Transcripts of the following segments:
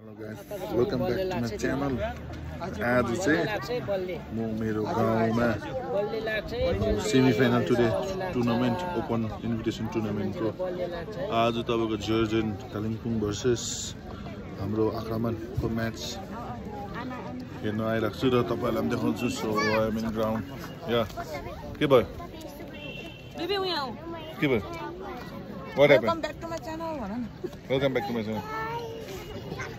Hello guys welcome back to my channel आज चाहिँ म मेरो गाउँमा semi final today tournament open invitation टुर्नामेन्टको आज तपाईँको जर्जन कालिम्पोङ भर्सेस हाम्रो आक्रमणको म्याच हेर्न आइरहेको छु र तपाईँहरूलाई पनि देखाउँछु सो आइएम इन ग्राउन्ड या के भयो. के भयो। Welcome back to my channel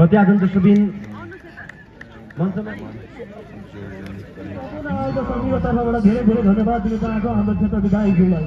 र त्यहाँ जोर्जियन आएको सङ्घीय तर्फबाट धेरै धेरै धन्यवाद दिन चाहन्छौ हाम्रो क्षेत्र विधायकज्यूलाई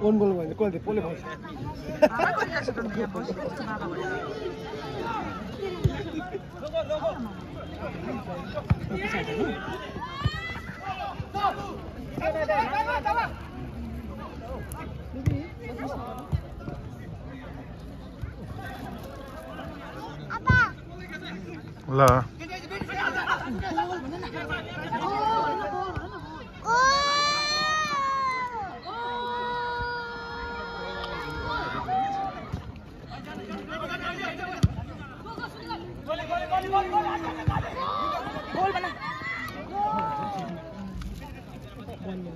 কোন বলব বলে কোন পোলে বল লোগো lah 关你。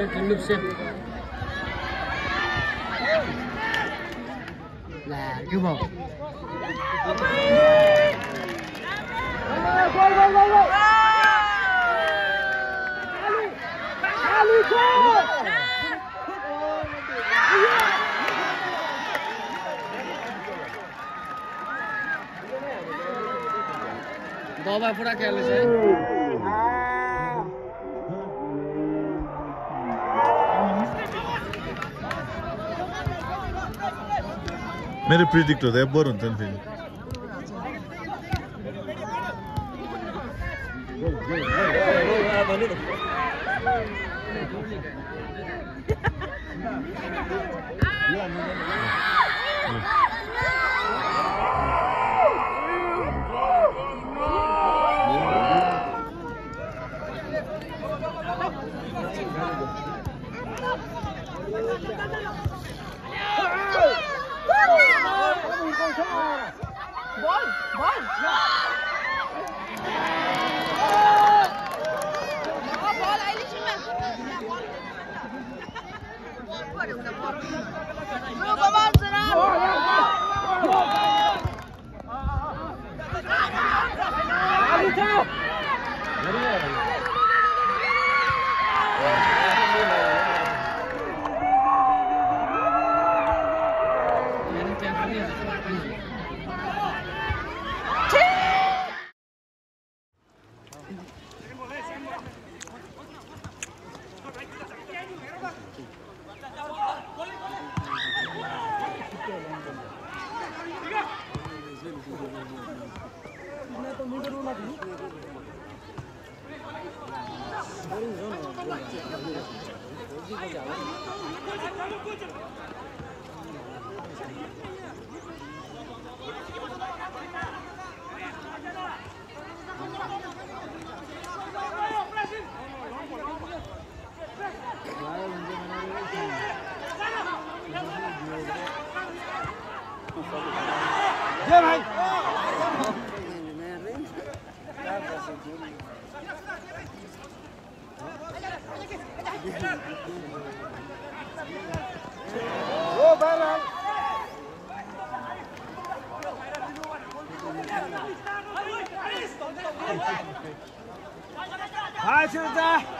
sẽ kiếm được xem. Là cứu một দবা ফুরা খেলেছে मेरो प्रिडिक्ट हुँदा बोर हुन्छ नि फेरि Yeah, Yeah, man. はい、シュート。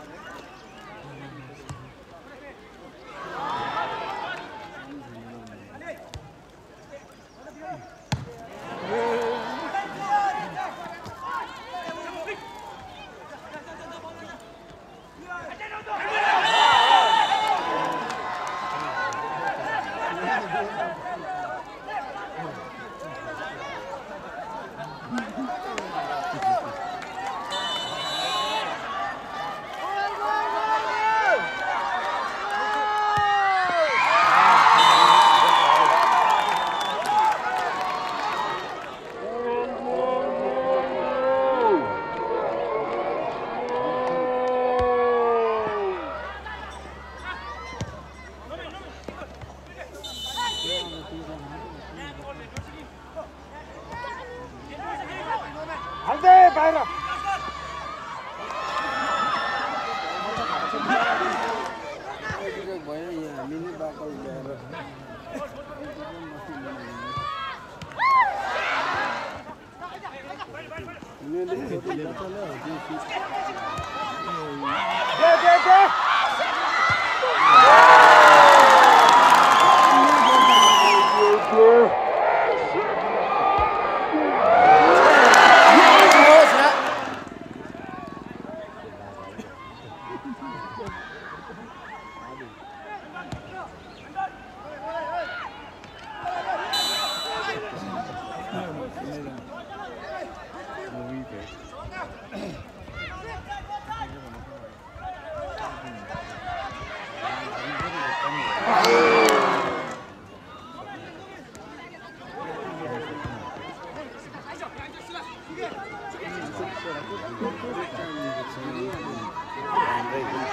今天中 Gracias.